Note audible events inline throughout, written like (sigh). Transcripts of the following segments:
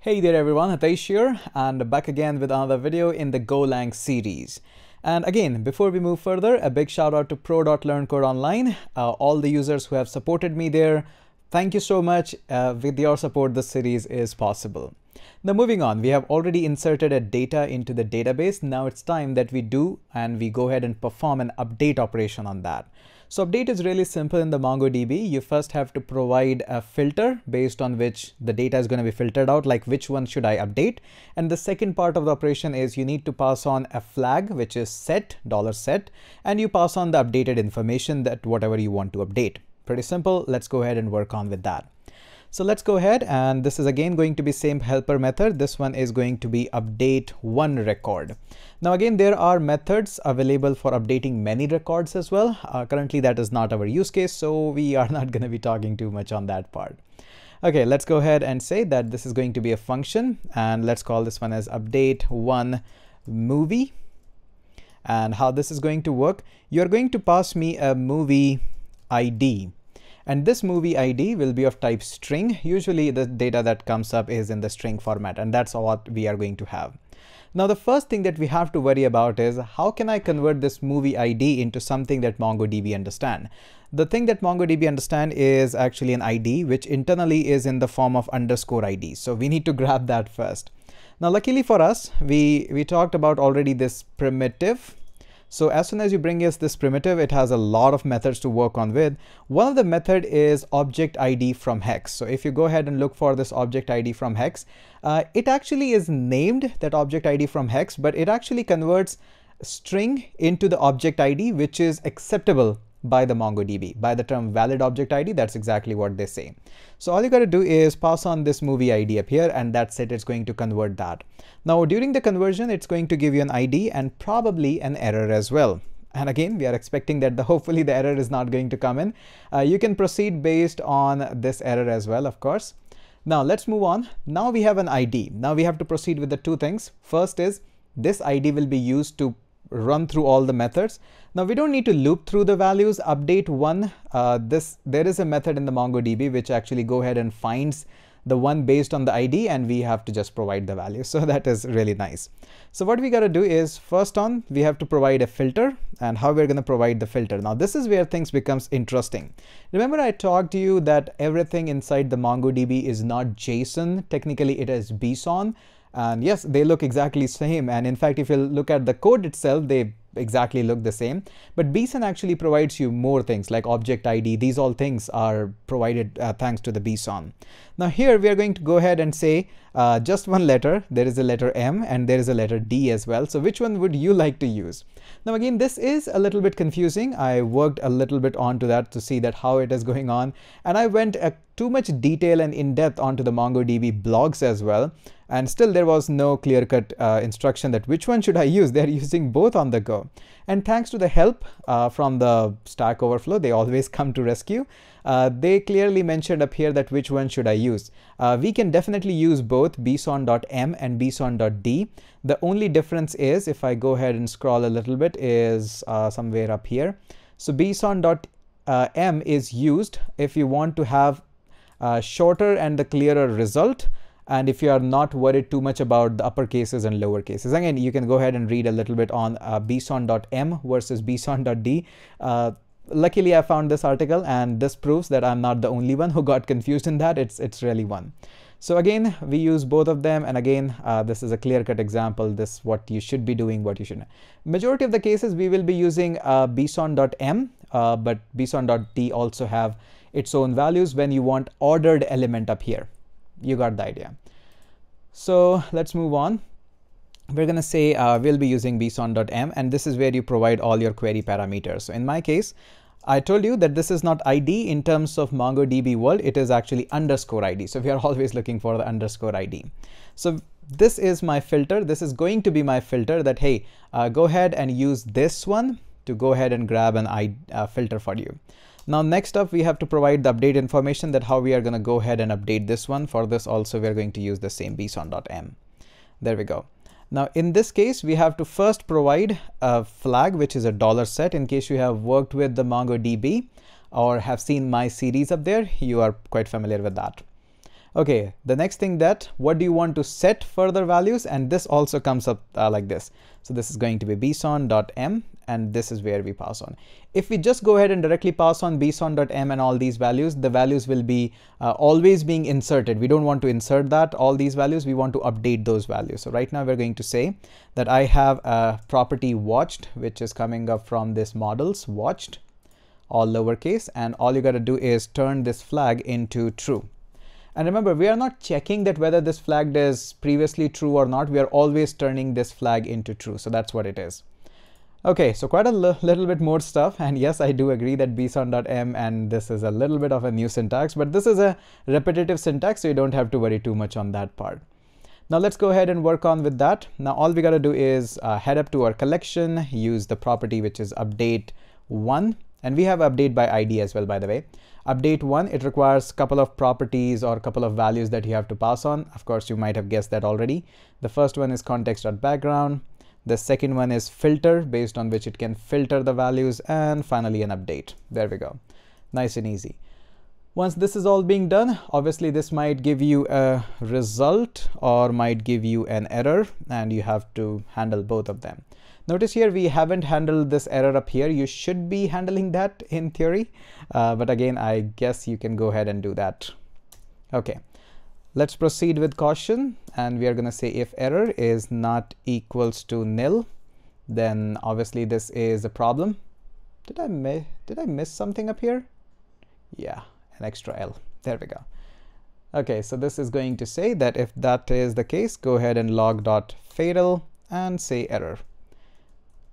Hey there everyone, Hitesh here and back again with another video in the Golang series. And again, before we move further, a big shout out to pro.learncodeonline, uh, all the users who have supported me there. Thank you so much. Uh, with your support, this series is possible. Now moving on, we have already inserted a data into the database. Now it's time that we do and we go ahead and perform an update operation on that. So update is really simple in the MongoDB. You first have to provide a filter based on which the data is going to be filtered out, like which one should I update. And the second part of the operation is you need to pass on a flag, which is set, dollar set, and you pass on the updated information that whatever you want to update. Pretty simple. Let's go ahead and work on with that. So let's go ahead and this is again going to be same helper method. This one is going to be update one record. Now again, there are methods available for updating many records as well. Uh, currently that is not our use case, so we are (laughs) not going to be talking too much on that part. Okay, let's go ahead and say that this is going to be a function and let's call this one as update one movie. And how this is going to work, you're going to pass me a movie ID and this movie ID will be of type string. Usually the data that comes up is in the string format and that's what we are going to have. Now the first thing that we have to worry about is how can I convert this movie ID into something that MongoDB understand? The thing that MongoDB understand is actually an ID which internally is in the form of underscore ID. So we need to grab that first. Now luckily for us, we, we talked about already this primitive so as soon as you bring us this primitive, it has a lot of methods to work on with. One of the method is object ID from hex. So if you go ahead and look for this object ID from hex, uh, it actually is named that object ID from hex, but it actually converts string into the object ID, which is acceptable by the MongoDB. By the term valid object ID, that's exactly what they say. So all you got to do is pass on this movie ID up here and that's it, it's going to convert that. Now during the conversion, it's going to give you an ID and probably an error as well. And again, we are expecting that the hopefully the error is not going to come in. Uh, you can proceed based on this error as well, of course. Now let's move on. Now we have an ID. Now we have to proceed with the two things. First is this ID will be used to run through all the methods. Now we don't need to loop through the values. Update one, uh, this there is a method in the MongoDB which actually go ahead and finds the one based on the ID and we have to just provide the value. (laughs) So that is really nice. So what we got to do is first on we have to provide a filter and how we're going to provide the filter. Now this is where things becomes interesting. Remember I talked to you that everything inside the MongoDB is not JSON. Technically it is BSON. And yes, they look exactly same. And in fact, if you look at the code itself, they exactly look the same. But BSON actually provides you more things like object ID. These all things are provided uh, thanks to the BSON. Now here we are going to go ahead and say uh, just one letter. There is a letter M and there is a letter D as well. So which one would you like to use? Now again, this is a little bit confusing. I worked a little bit onto that to see that how it is going on. And I went uh, too much detail and in depth onto the MongoDB blogs as well and still there was no clear-cut uh, instruction that which one should I use. (laughs) They're using both on the go. And thanks to the help uh, from the Stack Overflow, they always (laughs) come to rescue. Uh, they clearly mentioned up here that which one should I use. Uh, we can definitely use both bson.m and bson.d. The only difference is, if I go ahead and scroll a little bit, is uh, somewhere up here. So bson.m uh, is used if you want to have shorter and the clearer result and if you are not worried too much about the upper cases and lower cases. Again, you can go ahead and read a little bit on uh, bson.m versus bson.d. Uh, luckily, I found this article and this proves that I'm not the only one who got confused in that. It's, it's really one. So again, we use both of them. And again, uh, this is a clear-cut example. This what you should be doing, what you shouldn't. Majority of the cases, we will be using uh, bson.m, uh, but bson.d also have its own values when you want ordered element up here you got the idea. So let's move on. We're going to say uh, we'll be using bson.m and this is where you provide all your query parameters. So in my case, I told you that this is not ID in terms of MongoDB world, it is actually underscore ID. So we are (laughs) always looking for the underscore ID. So this is my filter. This is going to be my filter that, hey, uh, go ahead and use this one to go ahead and grab an I, uh, filter for you. Now next up we have to provide the update information that how we are going to go ahead and update this one. For this also we are going to use the same bson.m. There we go. Now in this case we have to first provide a flag which is a dollar set in case you have worked with the MongoDB or have seen my series up there you are quite familiar with that. Okay, the next thing that what do you want to set further values and this also comes up uh, like this. So this is going to be bson.m and this is where we pass on. If we just go ahead and directly pass on bson.m and all these values, the values will be uh, always being inserted. We don't want to insert that, all these values, we want to update those values. So right now we're going to say that I have a property watched, which is coming up from this models watched, all lowercase, and all you got to do is turn this flag into true. And remember, we are not checking that whether this flag is previously true or not. We are always turning this flag into true. So that's what it is. Okay, so quite a little bit more stuff. (laughs) And yes, I do agree that bson.m and this is a little bit of a new syntax, but this is a repetitive syntax, so you don't have to worry too much on that part. Now let's go ahead and work on with that. Now all we got to do is uh, head up to our collection, use the property which is update one, and we have update by ID as well, by the way. Update one, it requires a couple of properties or a couple of values that you have to pass on. Of course, you might have guessed that already. The first one is context.background. The second one is filter based on which it can filter the values and finally an update. There we go. Nice and easy. Once this is all being done, obviously this might give you a result or might give you an error and you have to handle both of them. Notice here we haven't handled this error up here. You should be handling that in theory. Uh, but again, I guess you can go ahead and do that. Okay, Let's proceed with caution and we are going to say if error is not equals to nil, then obviously this is a problem. Did I, did I miss something up here? Yeah, an extra L. There we go. Okay, so this is going to say that if that is the case, go ahead and log dot fatal and say error.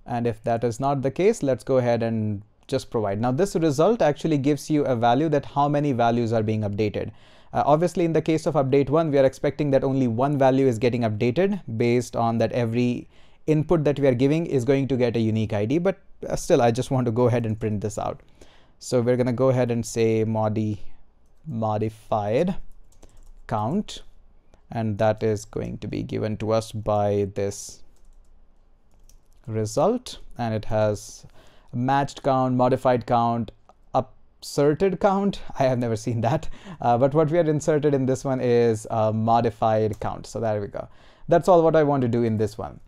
And if that is not the case, let's go ahead and just provide. Now this result actually gives you a value that how many values are being updated. Uh, obviously, in the case of update one, we are expecting that only one value is getting updated based on that every input that we are giving is going to get a unique ID. But uh, still, I just want to go ahead and print this out. So we're going to go ahead and say modi modified count and that is going to be given to us by this result and it has matched count modified count inserted count. (laughs) I have never seen that. Uh, but what we had inserted in this one is a modified count. So there we go. That's all what I want to do in this one.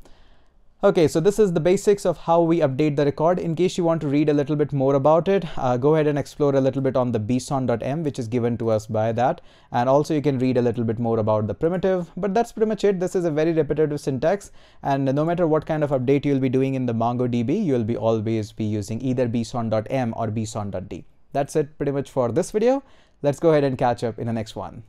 Okay, so this is the basics of how we update the record. In case you want to read a little bit more about it, uh, go ahead and explore a little bit on the bson.m, which is given to us by that. And also you can read a little bit more about the primitive, but that's pretty much it. This is a very repetitive syntax. And no matter what kind of update you'll be doing in the MongoDB, you'll be always be using either bson.m or bson.d. That's it pretty much for this video. Let's go ahead and catch up in the next one.